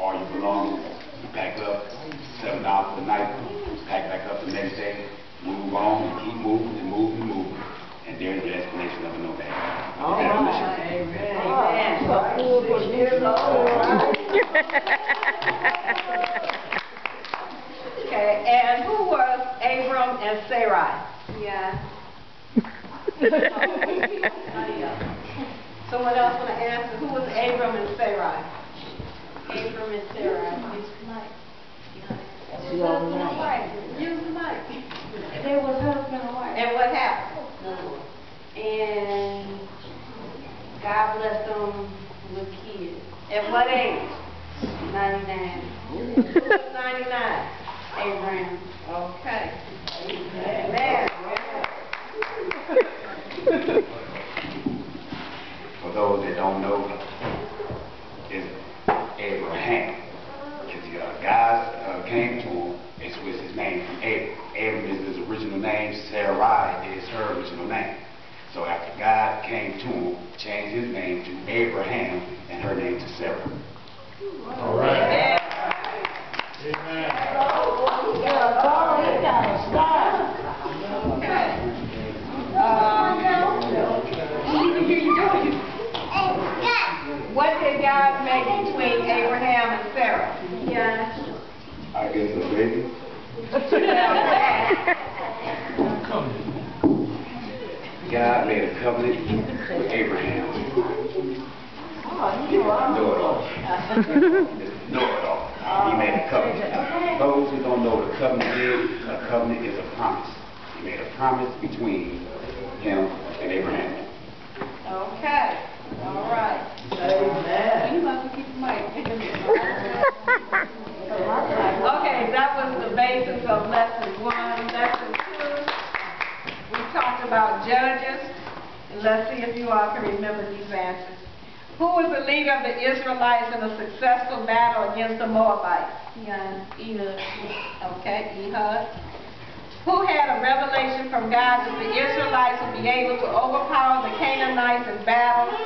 all your belongings, you pack up, seven dollars for the night, pack back up the next day, move on, and keep moving and moving and moving. And there's the explanation of a no bag. All right. Amen. So four for years old. Okay, and who was Abram and Sarai? Yeah. Someone else want to answer? Who was Abram and Sarai? Abram and Sarah. Use the mic. She all right. Use the mic. They was husband and wife. And what happened? And God blessed them with kids. At what age? Ninety-nine. 99? Abraham. Okay. Amen. For those that don't know, is Abraham. Because uh, God uh, came to him and switched his name from Abram. Abram is his original name. Sarai is her original name. So after God came to him, changed his name to Abraham and her name to Sarah. All right. Amen. Amen. Yeah, Carl, he got a style. Okay. Um, What did God make between Abraham and Sarah? Yeah. I guess a baby. God made a covenant with Abraham. Oh, you know, I'm. Know it all. know it all. He made a covenant. Those who don't know what a covenant is, a covenant is a promise. He made a promise between him and Abraham. Okay, all right. Amen. You must keep the mic. Okay, that was the basis of lesson one. Lesson two, we talked about judges. And let's see if you all can remember these answers. Who was the leader of the Israelites in a successful battle against the Moabites? Ehud. Okay, Ehud. Who had a revelation from God that the Israelites would be able to overpower the Canaanites in battle?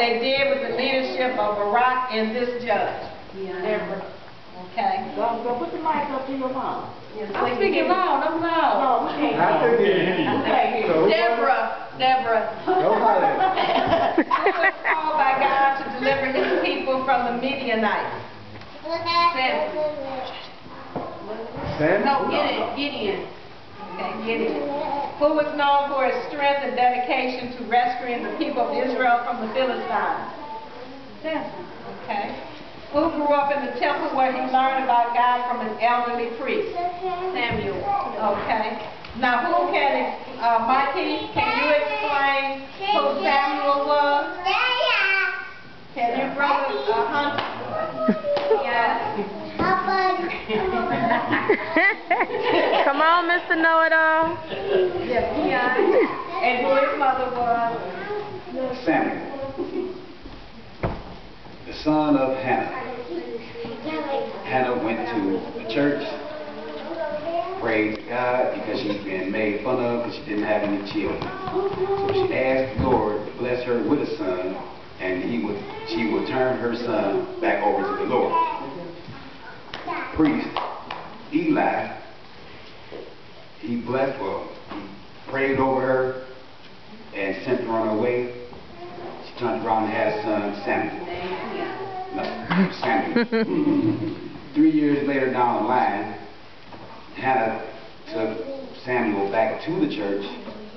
They did with the leadership of Barak and this judge. Yeah. Deborah. Okay. Go, go put the mic up to your mouth. I'm speaking loud, I'm loud. No, we can't. I hear can you. hear you. Okay. So who was- Deborah, Deborah. Go ahead. Who was called by God to deliver his people from the Midianites? Samson. Sam? No, Gideon. Gideon. Okay, Gideon. Who was known for his strength and dedication to rescuing the people of Israel from the Philistines? Samson. Okay. Who grew up in the temple where he learned about God from an elderly priest? Samuel. Okay. Now, who can, uh, Mikey, can you explain who Samuel was? Can you, brother, uh, Hunter? Yes. Come on, Mr. Know-it-all. Yeah. And who his mother was? Samuel, the son of Hannah. Hannah went to the church, prayed to God because she's been made fun of because she didn't have any children. So she asked the Lord to bless her with a son, and he would, she would turn her son back over to the Lord. Priest Eli, he blessed, well, he prayed over her and sent her on her way. She turned around and had a son, Samuel. No, Samuel. Three years later down the line, Hannah took Samuel back to the church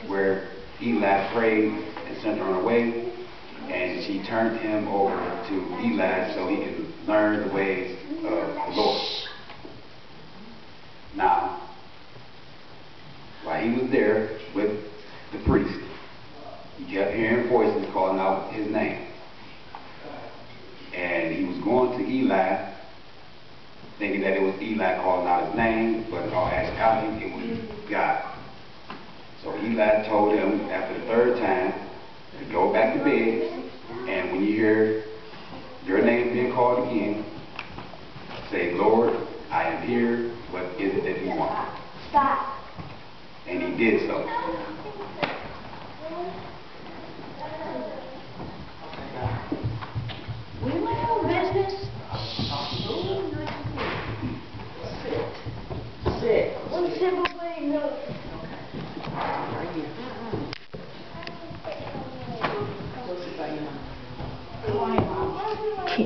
where Eli prayed and sent her on her way. And she turned him over to Eli so he could learn the ways of the Lord. Now, while he was there with the priest, he kept hearing voices calling out his name. And he was going to Eli, thinking that it was Eli calling out his name, but in all actuality, it was God. So Eli told him after the third time to go back to bed, and when you hear your name being called again, say, Lord, I am here. What is it that you want? Stop. And he did so.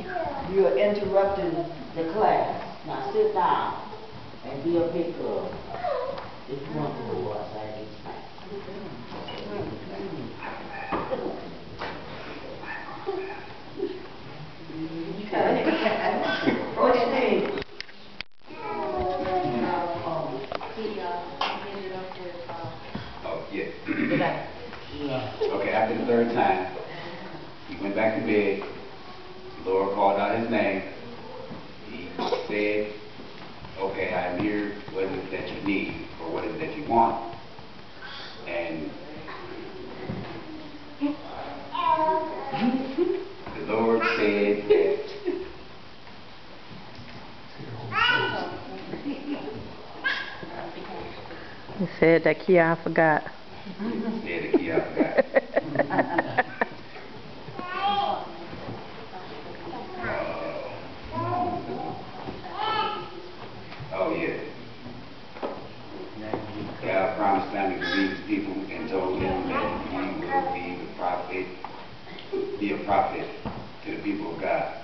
You're interrupting the class. Now sit down and be a big girl. If you want to go outside this time. What's your name? Oh, yeah. Yeah. Okay, after the third time, he went back to bed. The Lord called out his name. He said, okay, I'm here, what is it that you need, or what is it that you want? And the Lord said that He said that Kia forgot. He said that he forgot. Oh, yeah. God promised Samuel to lead his people and told him that he will be the prophet, be a prophet to the people of God.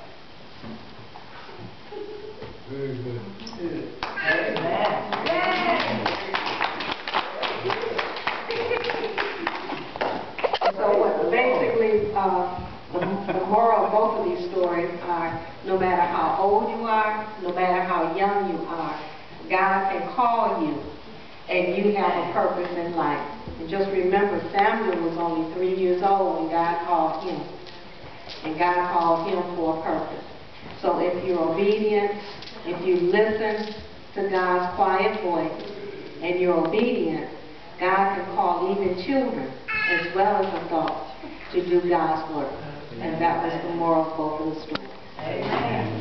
So what, basically, uh, the the moral of both of these stories are, no matter how old you are, no matter how young you are, God can call you, and you have a purpose in life. And just remember, Samuel was only three years old when God called him, and God called him for a purpose. So if you're obedient, if you listen to God's quiet voice, and you're obedient, God can call even children as well as adults to do God's work. And that was the moral both of the stories. Amen.